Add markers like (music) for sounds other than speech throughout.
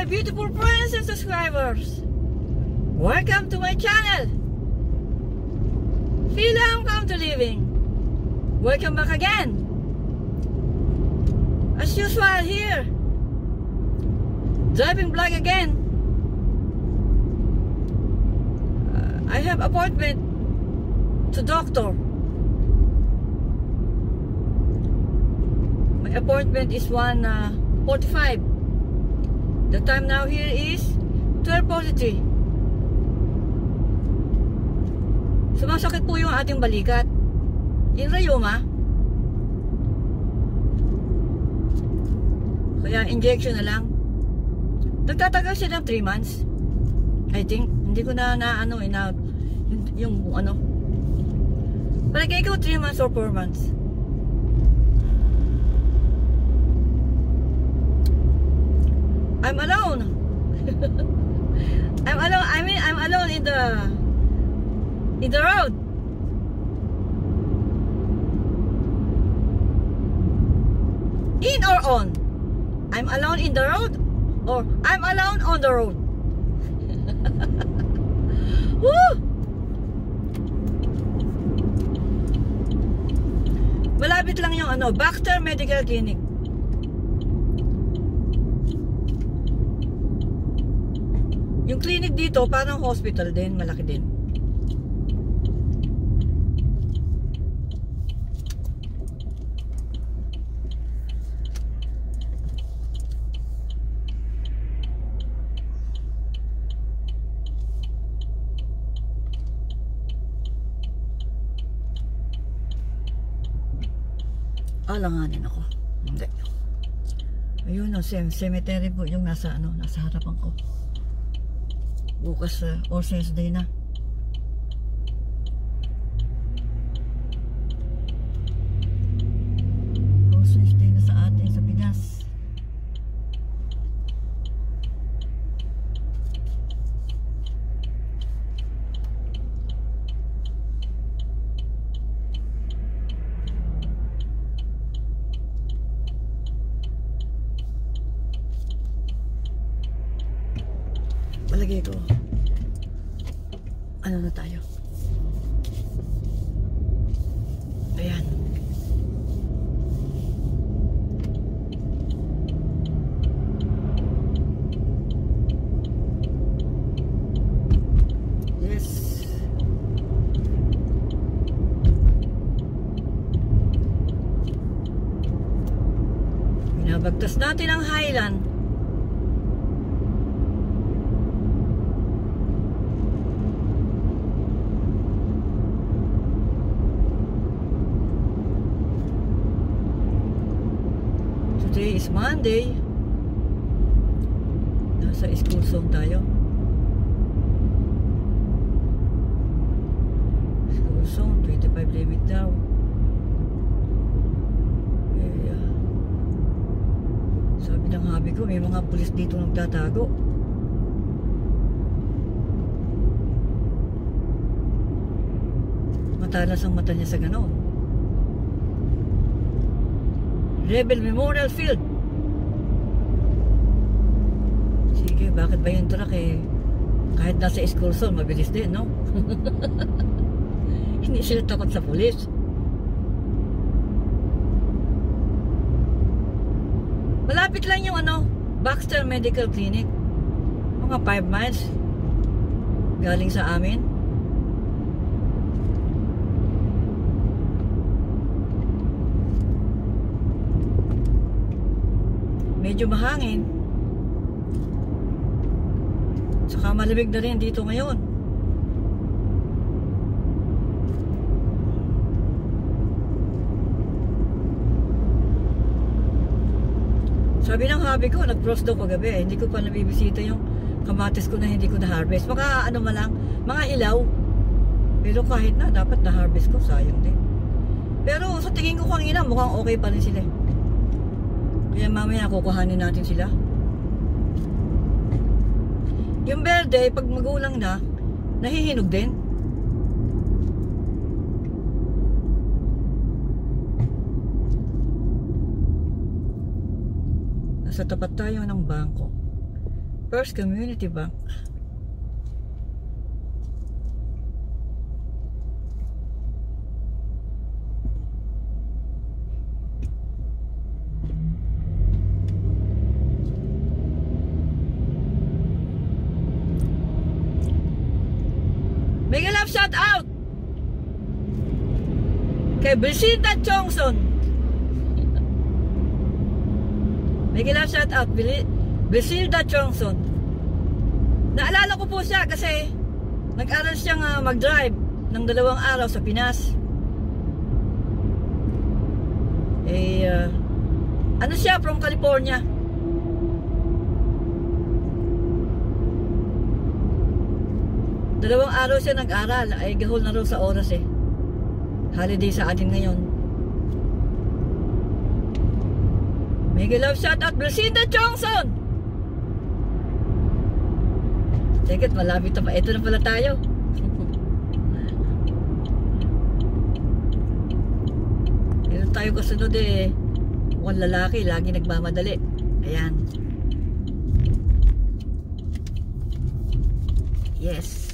my beautiful friends and subscribers. Welcome to my channel. Philam Come to Living. Welcome back again. As usual here. Driving vlog again. Uh, I have appointment to doctor. My appointment is 1 uh, 45. The time now here is 12.43. Sumasakit po yung ating balikat. In rayoma. Kaya injection na lang. Nagtatagal siya ng 3 months. I think. Hindi ko na na ano, eh, na, yung, yung ano. Palagay ko 3 months or 4 months. I'm alone. (laughs) I'm alone. I mean, I'm alone in the in the road. In or on? I'm alone in the road, or I'm alone on the road. (laughs) Woo! Malapit lang yung ano, Baxter Medical Clinic. Yung clinic dito, parang hospital din, malaki din. Alanganin ako. Hindi. Ayun, no, cemetery po yung nasa ano, nasa harapan ko bukas uh, All Saints Day na All Saints Day na sa atin sa Pinas palagay ko ano na tayo? Ayan. Yes. Binabagtas natin ang Highland Today is Monday. Nasa school zone tayo. School zone, 25 limit daw. Area. Sabi ng habi ko, may mga pulis dito nagtatago. Matalas ang mata niya sa ganon. Rebel Memorial Field. Sige, bakit ba yung truck eh? Kahit nasa school zone, mabilis din, no? (laughs) Hindi sila takot sa pulis. Malapit lang yung ano, Baxter Medical Clinic. Mga 5 miles. Galing sa amin. Medyo mahangin. Saka malamig na rin dito ngayon. Sabi ng habi ko nag-cross daw kagabi. Eh. hindi ko pa nabibisita yung kamatis ko na hindi ko na-harvest. Baka ano man lang mga ilaw. Pero kahit na dapat na-harvest ko. Sayang din. Pero sa tingin ko kanina mukhang okay pa rin sila eh kaya mamaya kukuhanin natin sila. Yung berde, pag magulang na, nahihinog din. Nasa tapat tayo ng bangko. First Community Bank. Mega love shout out kay Brisinda Chongson. Mega love shout out Brisinda Chongson. Naalala ko po siya kasi nag-aral siyang ah, mag-drive ng dalawang araw sa Pinas. Eh, ah, ano siya from California? Dalawang araw siya nag-aral. Ay, gahol na raw sa oras eh. Holiday sa atin ngayon. Mega love shout out Blasinda Johnson! Teket, malapit na pa. Ito na pala tayo. (laughs) Ito tayo kasunod eh. Mukhang lalaki, lagi nagmamadali. Ayan. Yes.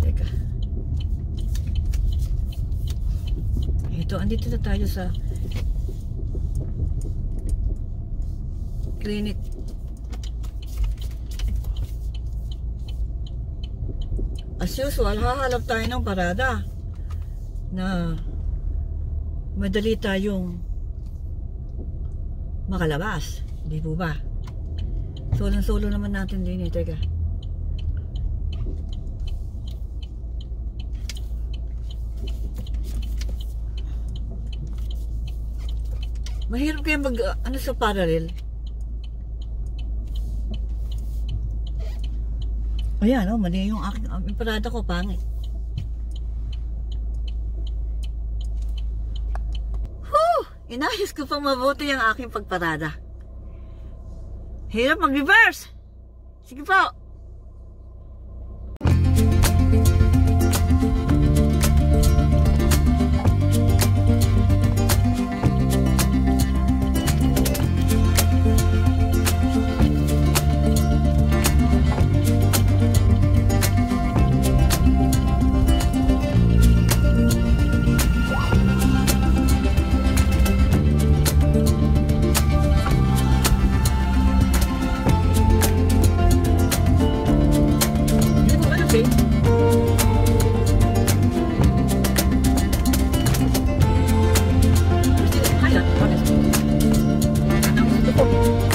Teka. Ito, andito na tayo sa clinic. As usual, hahalap tayo ng parada na madali tayong makalabas. Di po ba? Solo-solo naman natin din eh. Teka. Mahirap kayo mag, uh, ano sa parallel? Ayan, oh, mali yung aking, ang parada ko, pangit. Whew! Inayos ko pang mabuti ang aking pagparada. Hirap mag-reverse! Sige po!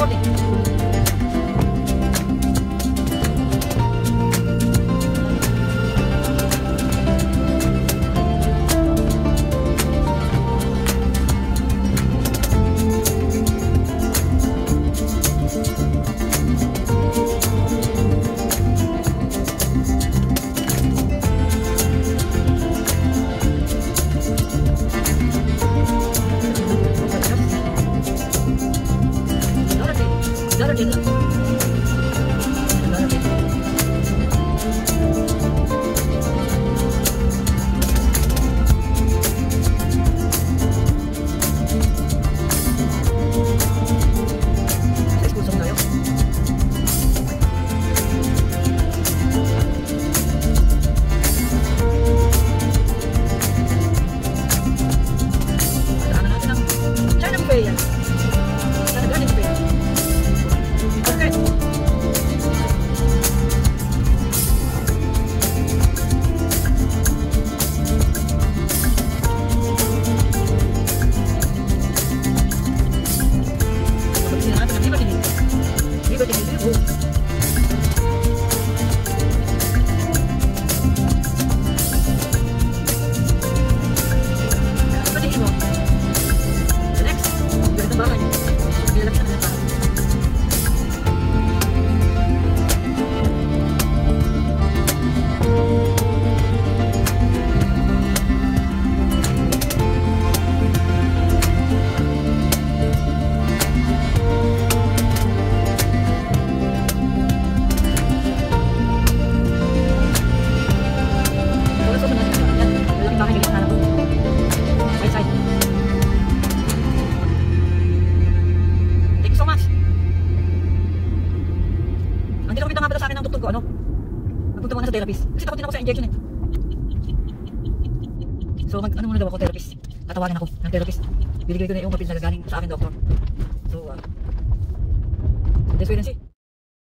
你 therapist. Kasi takot din ako sa injection eh. So, mag, ano muna daw ako, therapist. Tatawagan ako ng therapist. Bibigay ko na yung papel na gagaling sa akin, doktor.